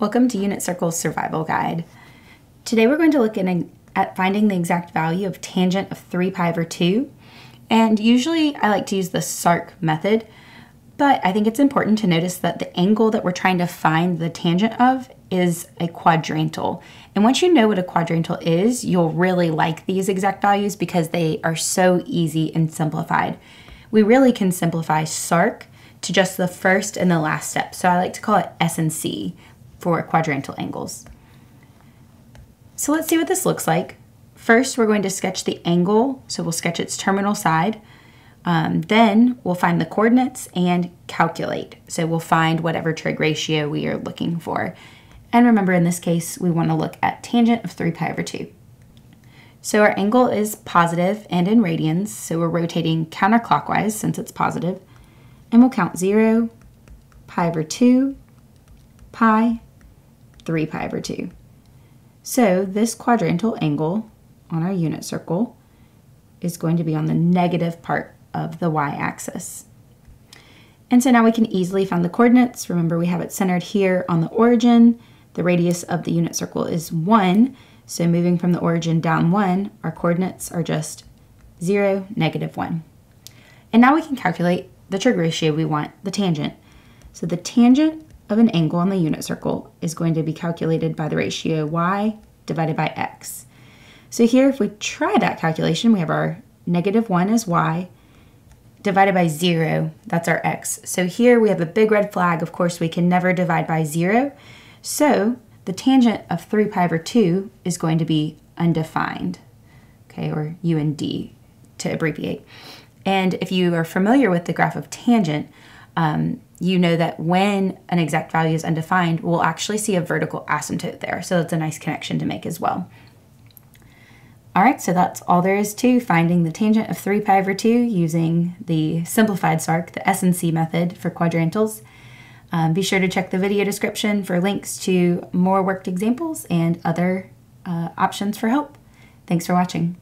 Welcome to Unit Circle's Survival Guide. Today we're going to look at, at finding the exact value of tangent of 3 pi over 2. And usually I like to use the SARC method, but I think it's important to notice that the angle that we're trying to find the tangent of is a quadrantal. And once you know what a quadrantal is, you'll really like these exact values because they are so easy and simplified. We really can simplify SARC to just the first and the last step. So I like to call it S and C for quadrantal angles. So let's see what this looks like. First, we're going to sketch the angle. So we'll sketch its terminal side. Um, then we'll find the coordinates and calculate. So we'll find whatever trig ratio we are looking for. And remember in this case, we want to look at tangent of 3 pi over 2. So our angle is positive and in radians, so we're rotating counterclockwise since it's positive. And we'll count 0, pi over 2, pi, 3 pi over 2. So this quadrantal angle on our unit circle is going to be on the negative part of the y-axis. And so now we can easily find the coordinates. Remember we have it centered here on the origin. The radius of the unit circle is 1. So moving from the origin down 1, our coordinates are just 0, negative 1. And now we can calculate the trig ratio we want, the tangent. So the tangent of an angle on the unit circle is going to be calculated by the ratio y divided by x. So here, if we try that calculation, we have our negative 1 is y, divided by 0, that's our x. So here we have a big red flag. Of course, we can never divide by 0. So the tangent of 3 pi over 2 is going to be undefined, okay, or u and d to abbreviate. And if you are familiar with the graph of tangent, um, you know that when an exact value is undefined, we'll actually see a vertical asymptote there. So that's a nice connection to make as well. All right, so that's all there is to finding the tangent of 3 pi over 2 using the simplified SARC, the SNC method for quadrantals. Um, be sure to check the video description for links to more worked examples and other uh, options for help. Thanks for watching.